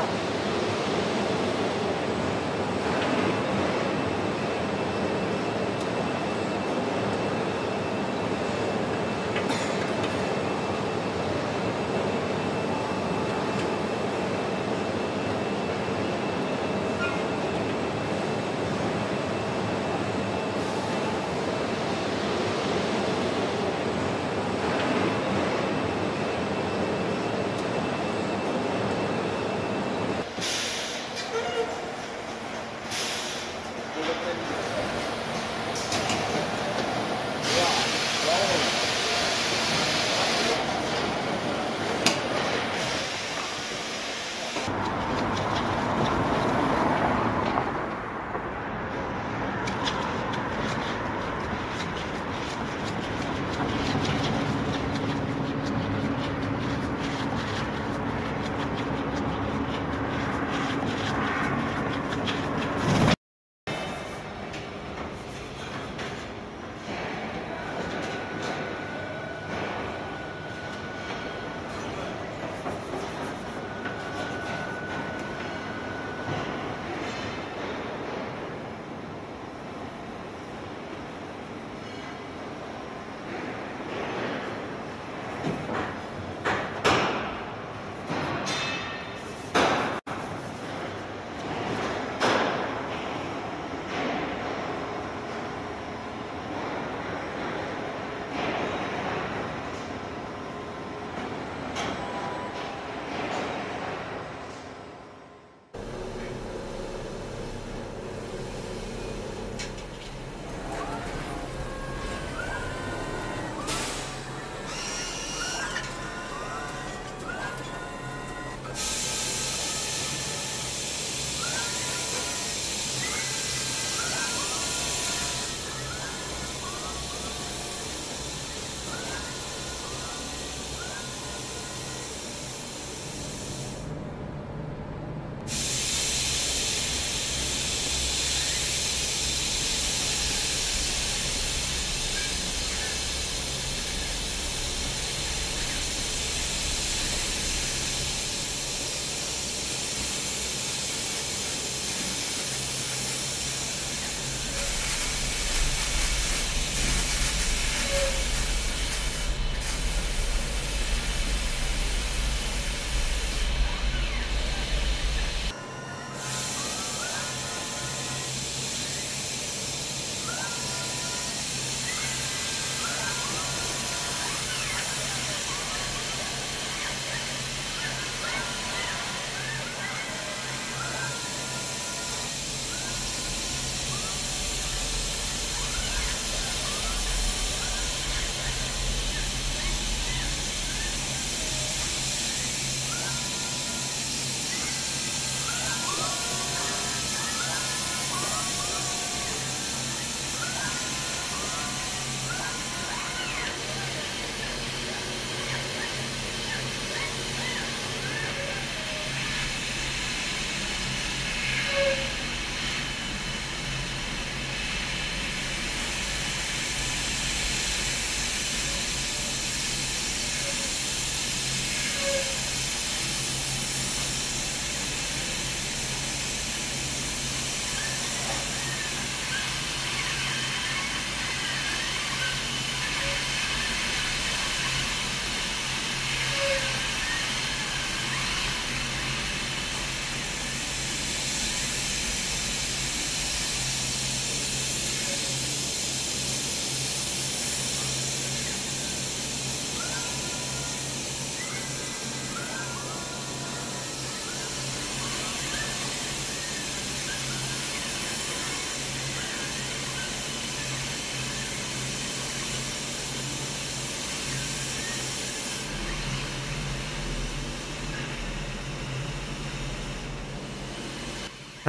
何?へえ。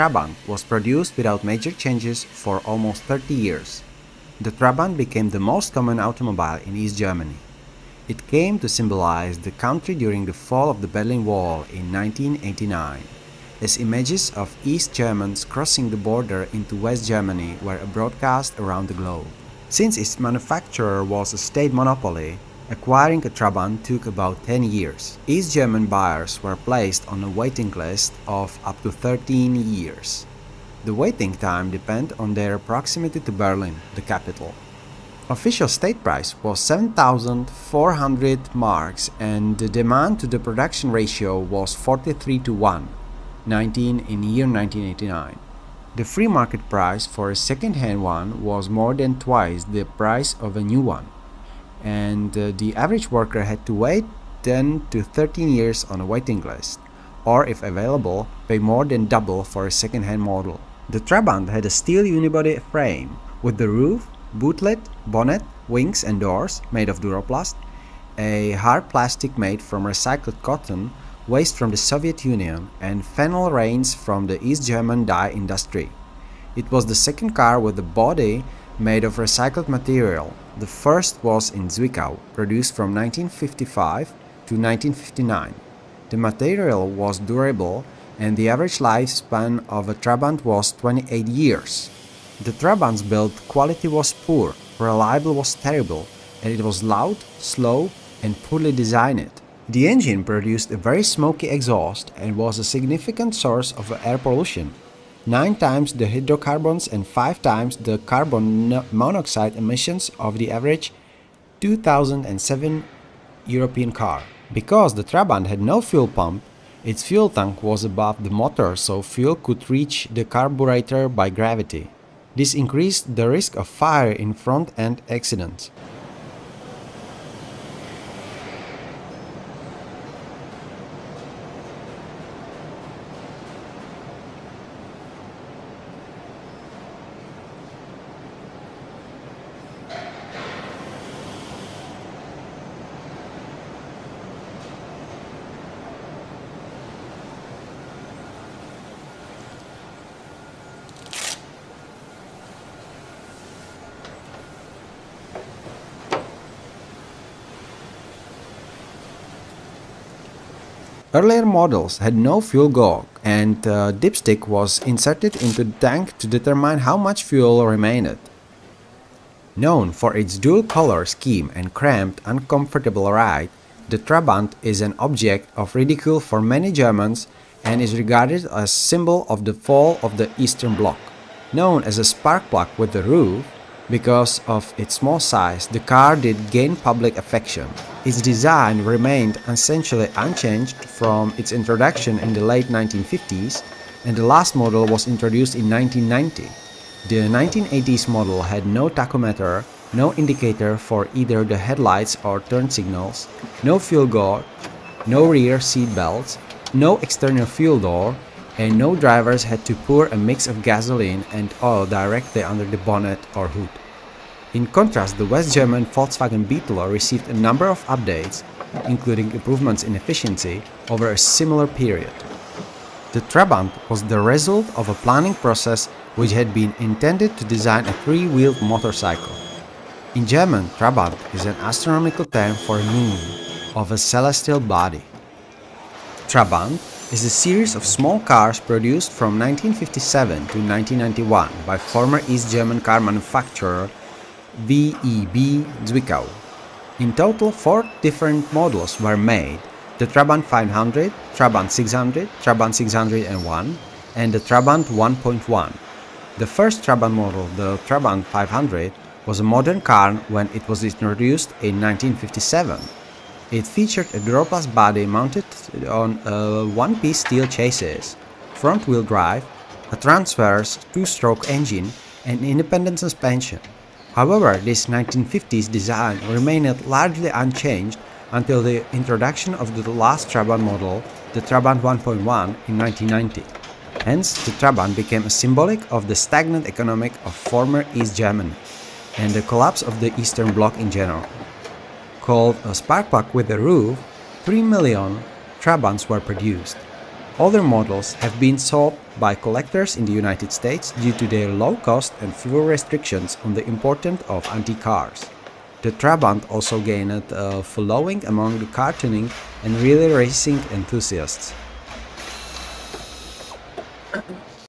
Trabant was produced without major changes for almost 30 years. The Trabant became the most common automobile in East Germany. It came to symbolize the country during the fall of the Berlin Wall in 1989, as images of East Germans crossing the border into West Germany were broadcast around the globe. Since its manufacturer was a state monopoly, Acquiring a Trabant took about 10 years. East German buyers were placed on a waiting list of up to 13 years. The waiting time depended on their proximity to Berlin, the capital. Official state price was 7,400 marks and the demand to the production ratio was 43 to 1, 19 in year 1989. The free market price for a second-hand one was more than twice the price of a new one and uh, the average worker had to wait 10 to 13 years on a waiting list, or if available, pay more than double for a second-hand model. The Trabant had a steel unibody frame with the roof, bootlet, bonnet, wings and doors made of Duroplast, a hard plastic made from recycled cotton, waste from the Soviet Union, and phenol resins from the East German dye industry. It was the second car with a body made of recycled material. The first was in Zwickau, produced from 1955 to 1959. The material was durable and the average lifespan of a Trabant was 28 years. The Trabant's build quality was poor, reliable was terrible, and it was loud, slow, and poorly designed. The engine produced a very smoky exhaust and was a significant source of air pollution. 9 times the hydrocarbons and 5 times the carbon monoxide emissions of the average 2007 European car. Because the Trabant had no fuel pump, its fuel tank was above the motor so fuel could reach the carburetor by gravity. This increased the risk of fire in front-end accidents. Earlier models had no fuel gauge and a dipstick was inserted into the tank to determine how much fuel remained. Known for its dual color scheme and cramped, uncomfortable ride, the Trabant is an object of ridicule for many Germans and is regarded as a symbol of the fall of the Eastern Bloc. Known as a spark plug with a roof, because of its small size, the car did gain public affection. Its design remained essentially unchanged from its introduction in the late 1950s, and the last model was introduced in 1990. The 1980s model had no tachometer, no indicator for either the headlights or turn signals, no fuel gauge, no rear seat belts, no external fuel door, and no drivers had to pour a mix of gasoline and oil directly under the bonnet or hood. In contrast, the West German Volkswagen Beetle received a number of updates, including improvements in efficiency, over a similar period. The Trabant was the result of a planning process which had been intended to design a three-wheeled motorcycle. In German, Trabant is an astronomical term for moon, of a celestial body. Trabant is a series of small cars produced from 1957 to 1991 by former East German car manufacturer VEB Zwickau. In total, four different models were made, the Trabant 500, Trabant 600, Trabant 601, and the Trabant 1.1. The first Trabant model, the Trabant 500, was a modern car when it was introduced in 1957. It featured a Duroplast body mounted on uh, a one-piece steel chassis, front-wheel drive, a transverse two-stroke engine, and independent suspension. However, this 1950s design remained largely unchanged until the introduction of the last Trabant model, the Trabant 1.1 in 1990. Hence, the Trabant became a symbolic of the stagnant economic of former East Germany and the collapse of the Eastern Bloc in general called a spark plug with a roof, 3 million Trabants were produced. Other models have been sold by collectors in the United States due to their low cost and fewer restrictions on the importance of antique cars. The Trabant also gained a following among the karting and rally racing enthusiasts.